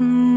Mm.